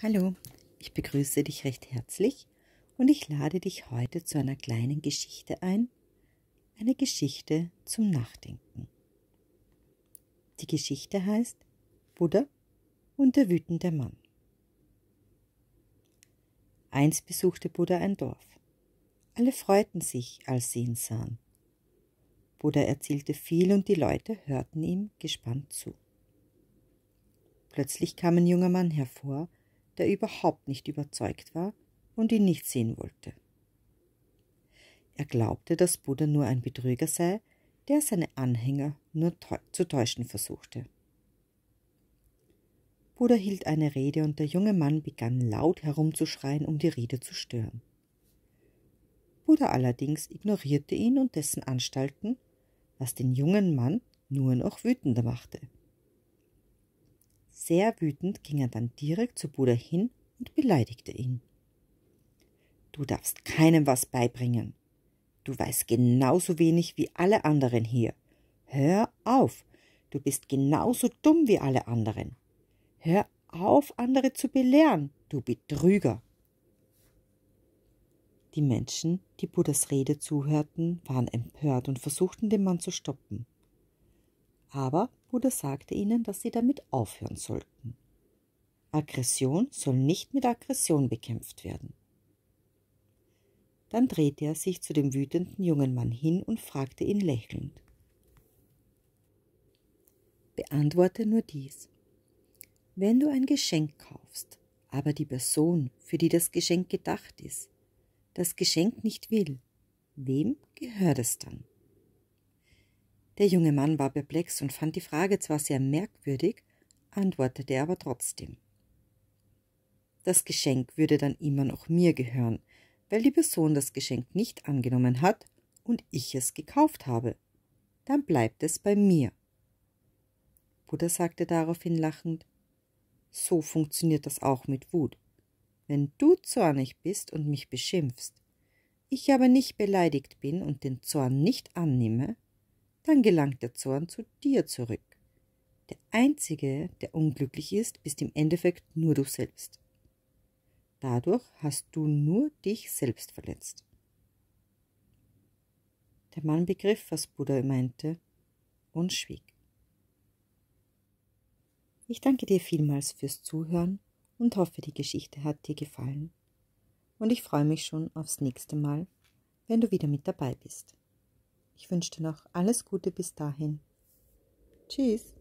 Hallo, ich begrüße dich recht herzlich und ich lade dich heute zu einer kleinen Geschichte ein, eine Geschichte zum Nachdenken. Die Geschichte heißt Buddha und der wütende Mann. Einst besuchte Buddha ein Dorf. Alle freuten sich, als sie ihn sahen. Buddha erzählte viel und die Leute hörten ihm gespannt zu. Plötzlich kam ein junger Mann hervor, der überhaupt nicht überzeugt war und ihn nicht sehen wollte. Er glaubte, dass Buddha nur ein Betrüger sei, der seine Anhänger nur zu täuschen versuchte. Buddha hielt eine Rede und der junge Mann begann laut herumzuschreien, um die Rede zu stören. Buddha allerdings ignorierte ihn und dessen Anstalten, was den jungen Mann nur noch wütender machte. Sehr wütend ging er dann direkt zu Buddha hin und beleidigte ihn. Du darfst keinem was beibringen. Du weißt genauso wenig wie alle anderen hier. Hör auf, du bist genauso dumm wie alle anderen. Hör auf, andere zu belehren, du Betrüger. Die Menschen, die Buddhas Rede zuhörten, waren empört und versuchten den Mann zu stoppen. Aber Buddha sagte ihnen, dass sie damit aufhören sollten. Aggression soll nicht mit Aggression bekämpft werden. Dann drehte er sich zu dem wütenden jungen Mann hin und fragte ihn lächelnd. Beantworte nur dies. Wenn du ein Geschenk kaufst, aber die Person, für die das Geschenk gedacht ist, das Geschenk nicht will, wem gehört es dann? Der junge Mann war perplex und fand die Frage zwar sehr merkwürdig, antwortete aber trotzdem. Das Geschenk würde dann immer noch mir gehören, weil die Person das Geschenk nicht angenommen hat und ich es gekauft habe. Dann bleibt es bei mir. Buddha sagte daraufhin lachend, so funktioniert das auch mit Wut. Wenn du zornig bist und mich beschimpfst, ich aber nicht beleidigt bin und den Zorn nicht annehme, dann gelangt der Zorn zu dir zurück. Der Einzige, der unglücklich ist, bist im Endeffekt nur du selbst. Dadurch hast du nur dich selbst verletzt. Der Mann begriff, was Buddha meinte, und schwieg. Ich danke dir vielmals fürs Zuhören und hoffe, die Geschichte hat dir gefallen. Und ich freue mich schon aufs nächste Mal, wenn du wieder mit dabei bist. Ich wünsche dir noch alles Gute bis dahin. Tschüss.